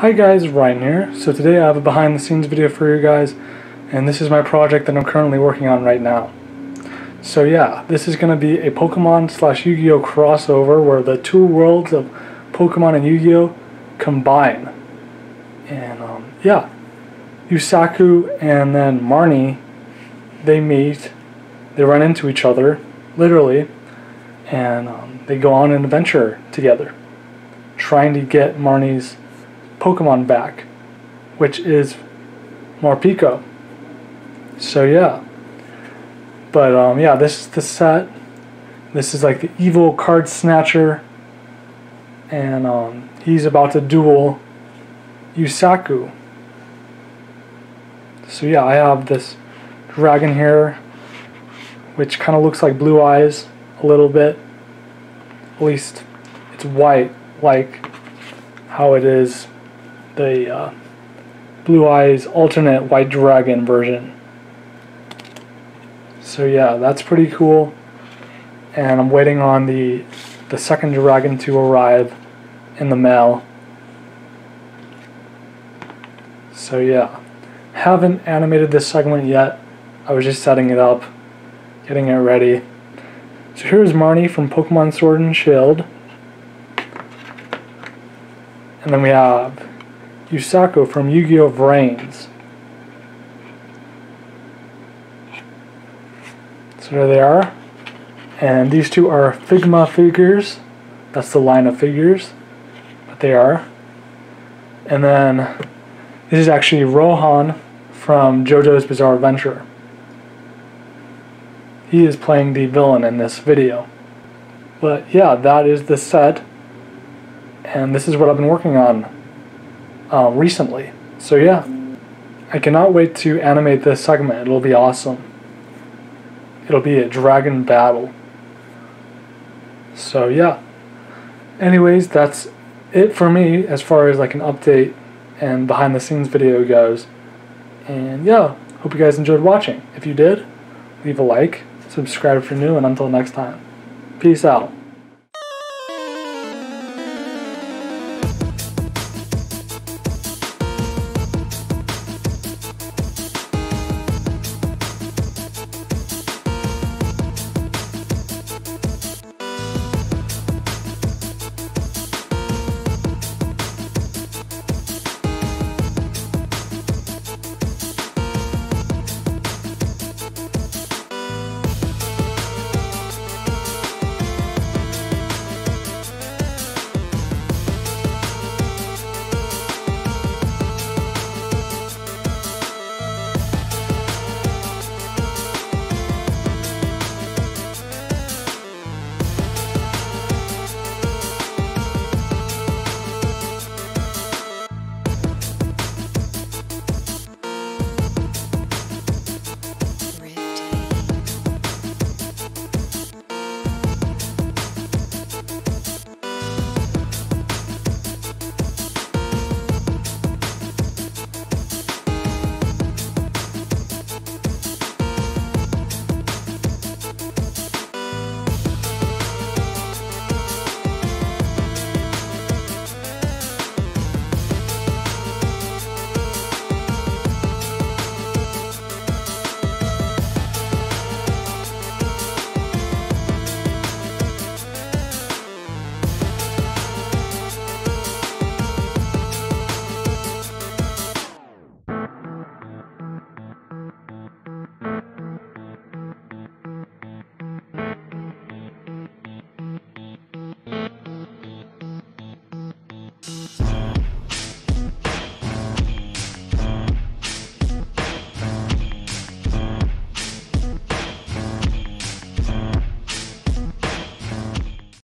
Hi guys, Ryan here. So today I have a behind the scenes video for you guys and this is my project that I'm currently working on right now. So yeah, this is going to be a Pokemon slash Yu-Gi-Oh crossover where the two worlds of Pokemon and Yu-Gi-Oh combine. And um, yeah, Yusaku and then Marnie, they meet, they run into each other, literally, and um, they go on an adventure together, trying to get Marnie's Pokemon back, which is Morpeko. So yeah. But um, yeah, this is the set. This is like the evil card snatcher. And um, he's about to duel Yusaku. So yeah, I have this dragon here, which kind of looks like blue eyes a little bit. At least it's white, like how it is the uh, Blue Eyes alternate White Dragon version. So yeah, that's pretty cool. And I'm waiting on the the second dragon to arrive in the mail. So yeah, haven't animated this segment yet. I was just setting it up, getting it ready. So here's Marnie from Pokemon Sword and Shield. And then we have Yusaku from Yu-Gi-Oh! VRAINS. So there they are. And these two are Figma figures. That's the line of figures But they are. And then this is actually Rohan from JoJo's Bizarre Adventure. He is playing the villain in this video. But yeah, that is the set. And this is what I've been working on um, recently. So yeah, I cannot wait to animate this segment. It'll be awesome. It'll be a dragon battle. So yeah. Anyways, that's it for me as far as like an update and behind the scenes video goes. And yeah, hope you guys enjoyed watching. If you did, leave a like, subscribe if you're new, and until next time, peace out.